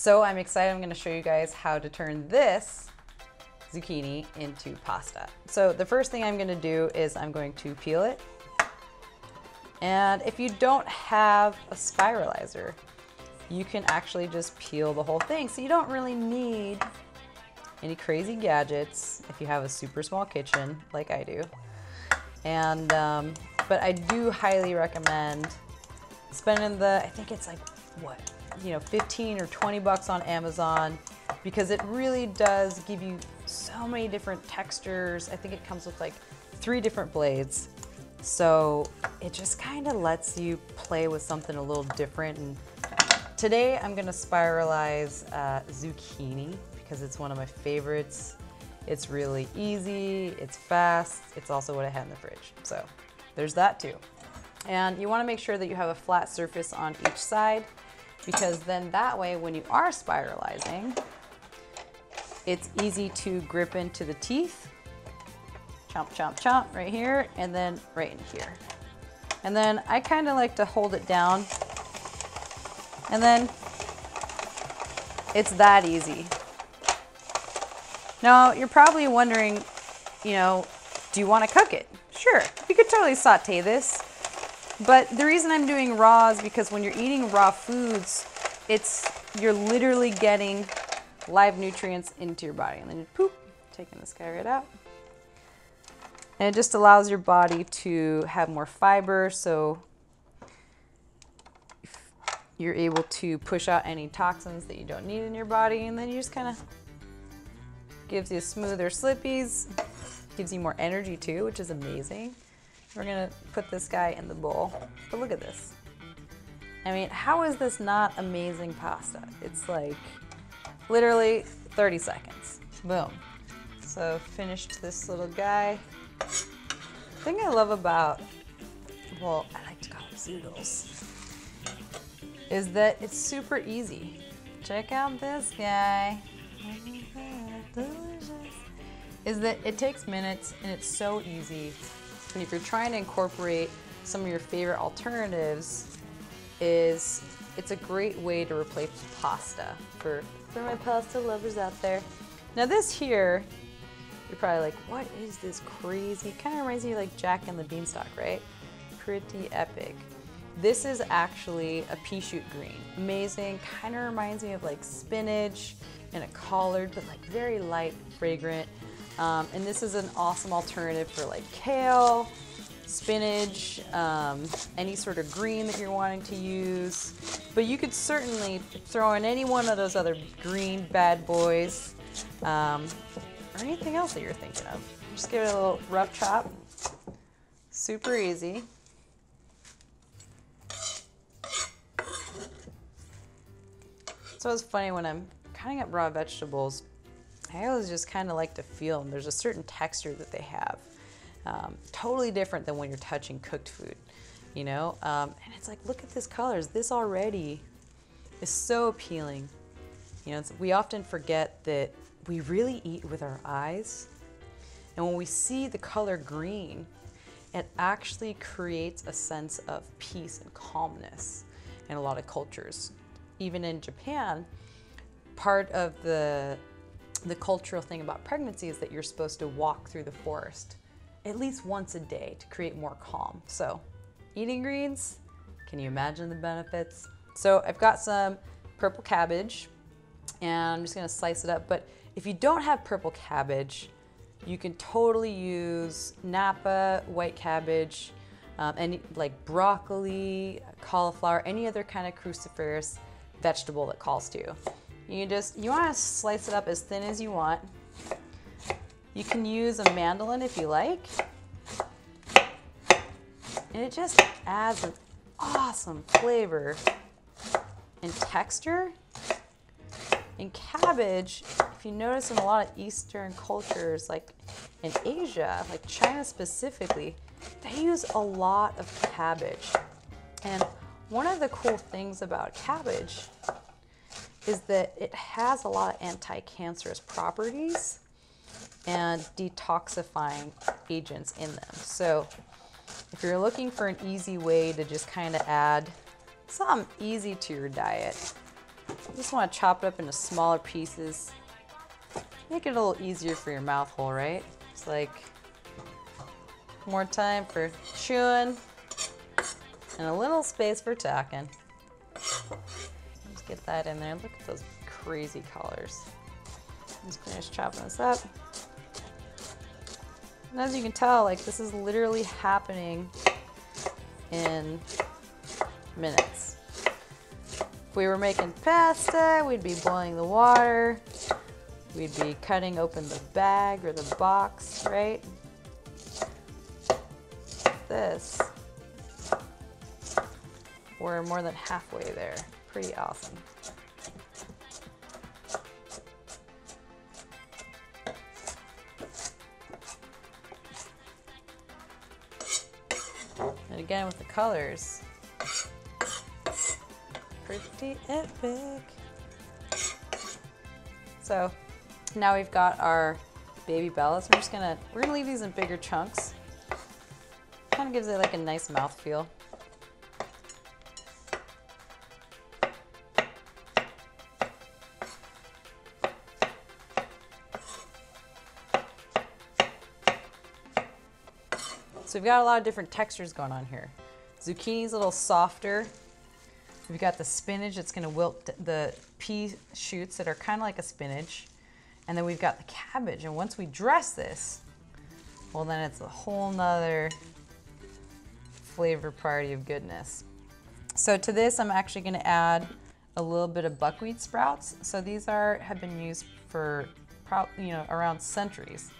So I'm excited. I'm gonna show you guys how to turn this zucchini into pasta. So the first thing I'm gonna do is I'm going to peel it. And if you don't have a spiralizer, you can actually just peel the whole thing. So you don't really need any crazy gadgets if you have a super small kitchen like I do. And, um, but I do highly recommend spending the, I think it's like, what, you know, 15 or 20 bucks on Amazon because it really does give you so many different textures. I think it comes with like three different blades. So it just kind of lets you play with something a little different. And today I'm gonna spiralize uh, zucchini because it's one of my favorites. It's really easy, it's fast, it's also what I had in the fridge. So there's that too. And you wanna make sure that you have a flat surface on each side because then that way when you are spiralizing, it's easy to grip into the teeth. Chomp, chomp, chomp right here, and then right in here. And then I kind of like to hold it down. And then it's that easy. Now, you're probably wondering, you know, do you want to cook it? Sure, you could totally saute this. But the reason I'm doing raw is because when you're eating raw foods, it's you're literally getting live nutrients into your body. And then you poop, taking this guy right out. And it just allows your body to have more fiber so you're able to push out any toxins that you don't need in your body and then you just kind of gives you smoother slippies, gives you more energy too, which is amazing. We're gonna put this guy in the bowl, but look at this. I mean, how is this not amazing pasta? It's like literally 30 seconds. Boom. So finished this little guy. The thing I love about, well, I like to call them zoodles, is that it's super easy. Check out this guy. Is that it takes minutes and it's so easy. And if you're trying to incorporate some of your favorite alternatives, is it's a great way to replace pasta for, for my pasta lovers out there. Now this here, you're probably like, what is this crazy? Kind of reminds me of like Jack and the Beanstalk, right? Pretty epic. This is actually a pea shoot green. Amazing, kind of reminds me of like spinach and a collard, but like very light, fragrant. Um, and this is an awesome alternative for like kale, spinach, um, any sort of green that you're wanting to use. But you could certainly throw in any one of those other green bad boys um, or anything else that you're thinking of. Just give it a little rough chop. Super easy. So it's funny when I'm cutting up raw vegetables, I always just kind of like to feel them. There's a certain texture that they have. Um, totally different than when you're touching cooked food, you know? Um, and it's like, look at this colors. This already is so appealing. You know, we often forget that we really eat with our eyes. And when we see the color green, it actually creates a sense of peace and calmness in a lot of cultures. Even in Japan, part of the the cultural thing about pregnancy is that you're supposed to walk through the forest at least once a day to create more calm. So, eating greens, can you imagine the benefits? So, I've got some purple cabbage and I'm just gonna slice it up. But if you don't have purple cabbage, you can totally use Napa, white cabbage, um, any like broccoli, cauliflower, any other kind of cruciferous vegetable that calls to you. You just, you wanna slice it up as thin as you want. You can use a mandolin if you like. And it just adds an awesome flavor and texture. And cabbage, if you notice in a lot of Eastern cultures, like in Asia, like China specifically, they use a lot of cabbage. And one of the cool things about cabbage is that it has a lot of anti-cancerous properties and detoxifying agents in them. So if you're looking for an easy way to just kind of add something easy to your diet, just want to chop it up into smaller pieces. Make it a little easier for your mouth hole, right? It's like more time for chewing and a little space for talking. Let's get that in there. Crazy colors. Let's finish chopping this up. And as you can tell, like this is literally happening in minutes. If we were making pasta, we'd be boiling the water, we'd be cutting open the bag or the box, right? This, we're more than halfway there. Pretty awesome. Again with the colors, pretty epic. So now we've got our baby bellas. We're just gonna, we're gonna leave these in bigger chunks. Kind of gives it like a nice mouth feel. So we've got a lot of different textures going on here. Zucchini's a little softer. We've got the spinach that's gonna wilt the pea shoots that are kind of like a spinach. And then we've got the cabbage. And once we dress this, well then it's a whole nother flavor party of goodness. So to this, I'm actually gonna add a little bit of buckwheat sprouts. So these are have been used for you know around centuries.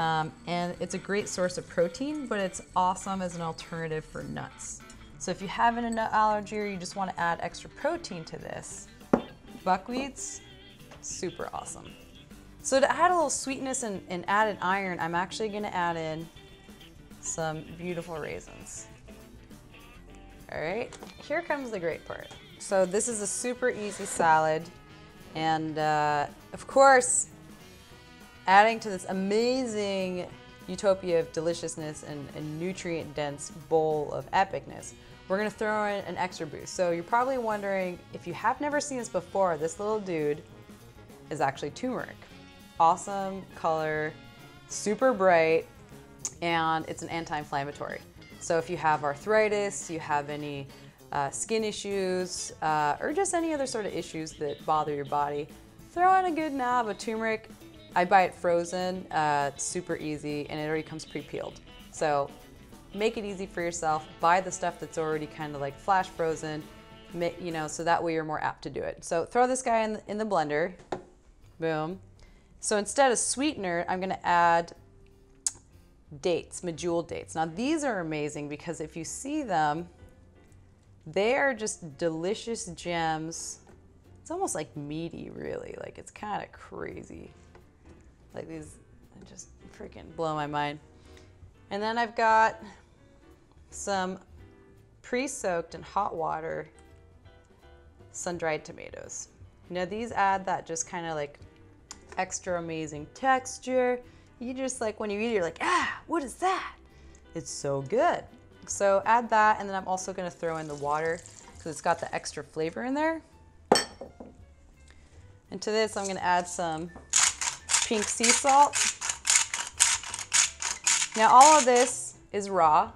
Um, and it's a great source of protein, but it's awesome as an alternative for nuts. So if you have a nut allergy or you just want to add extra protein to this, buckwheats, super awesome. So to add a little sweetness and, and an iron, I'm actually going to add in some beautiful raisins. All right, here comes the great part. So this is a super easy salad. And uh, of course, adding to this amazing utopia of deliciousness and, and nutrient dense bowl of epicness, we're gonna throw in an extra boost. So you're probably wondering, if you have never seen this before, this little dude is actually turmeric. Awesome color, super bright, and it's an anti-inflammatory. So if you have arthritis, you have any uh, skin issues, uh, or just any other sort of issues that bother your body, throw in a good knob of turmeric I buy it frozen, uh, super easy, and it already comes pre-peeled. So make it easy for yourself. Buy the stuff that's already kind of like flash frozen, you know, so that way you're more apt to do it. So throw this guy in in the blender, boom. So instead of sweetener, I'm gonna add dates, medjool dates. Now these are amazing because if you see them, they are just delicious gems. It's almost like meaty, really. Like it's kind of crazy. Like these just freaking blow my mind. And then I've got some pre-soaked in hot water sun-dried tomatoes. Now these add that just kind of like extra amazing texture. You just like, when you eat it, you're like, ah, what is that? It's so good. So add that, and then I'm also gonna throw in the water because it's got the extra flavor in there. And to this, I'm gonna add some pink sea salt. Now all of this is raw,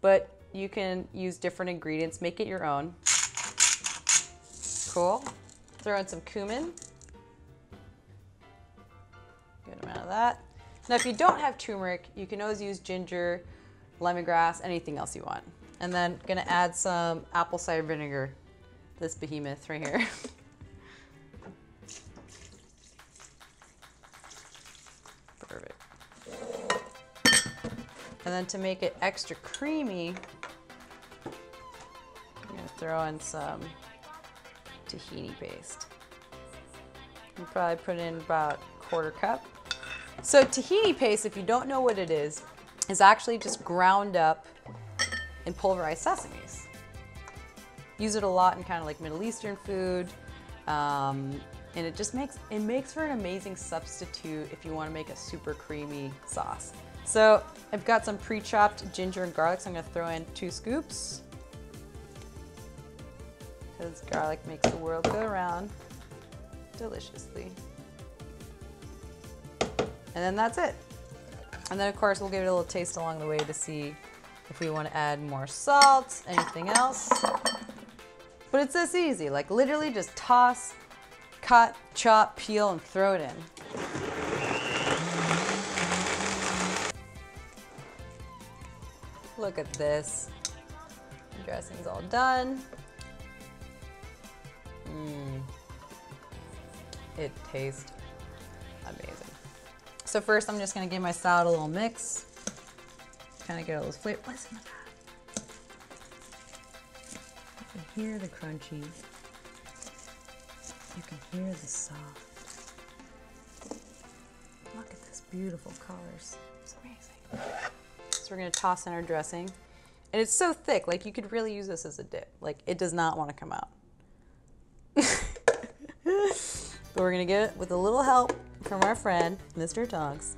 but you can use different ingredients, make it your own. Cool. Throw in some cumin. Good amount of that. Now if you don't have turmeric, you can always use ginger, lemongrass, anything else you want. And then gonna add some apple cider vinegar, this behemoth right here. And then to make it extra creamy, I'm gonna throw in some tahini paste. You probably put in about quarter cup. So tahini paste, if you don't know what it is, is actually just ground up and pulverized sesames. Use it a lot in kind of like Middle Eastern food. Um, and it just makes, it makes for an amazing substitute if you wanna make a super creamy sauce. So I've got some pre-chopped ginger and garlic, so I'm gonna throw in two scoops. Because garlic makes the world go around. deliciously. And then that's it. And then of course we'll give it a little taste along the way to see if we want to add more salt, anything else. But it's this easy, like literally just toss, cut, chop, peel, and throw it in. Look at this. The dressing's all done. Mmm. It tastes amazing. So first I'm just gonna give my salad a little mix. Kind of get all those flavors. in to that. You can hear the crunchy. You can hear the soft. Look at this beautiful colors. It's amazing. We're gonna toss in our dressing. And it's so thick, like you could really use this as a dip. Like it does not want to come out. but we're gonna get it with a little help from our friend, Mr. Tonks.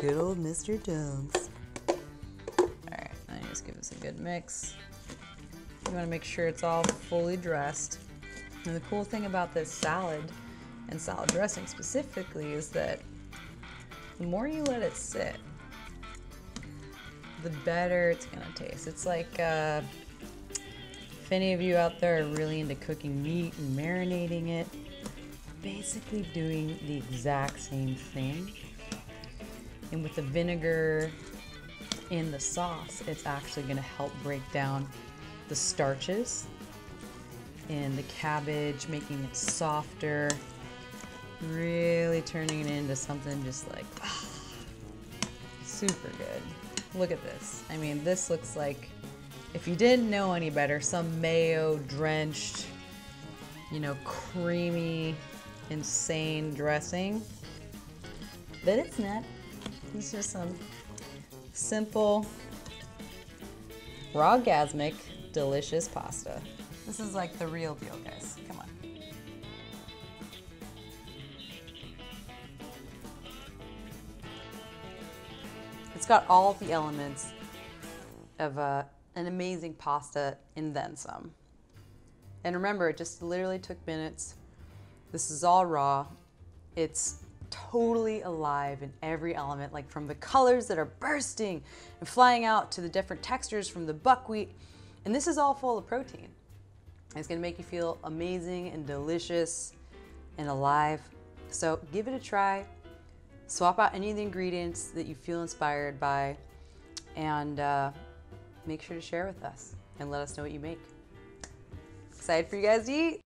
Good old Mr. Tonks. All right, now you just give this a good mix. You wanna make sure it's all fully dressed. And the cool thing about this salad and salad dressing specifically is that the more you let it sit, the better it's gonna taste. It's like uh, if any of you out there are really into cooking meat and marinating it, basically doing the exact same thing. And with the vinegar in the sauce, it's actually gonna help break down the starches in the cabbage, making it softer, really turning it into something just like ah, super good. Look at this. I mean, this looks like, if you didn't know any better, some mayo drenched, you know, creamy, insane dressing. But it's not. It's just some simple, raw-gasmic, delicious pasta. This is like the real deal, guys. Come on. It's got all the elements of uh, an amazing pasta and then some. And remember, it just literally took minutes. This is all raw. It's totally alive in every element, like from the colors that are bursting and flying out to the different textures from the buckwheat. And this is all full of protein. It's gonna make you feel amazing and delicious and alive. So give it a try. Swap out any of the ingredients that you feel inspired by and uh, make sure to share with us and let us know what you make. Excited for you guys to eat.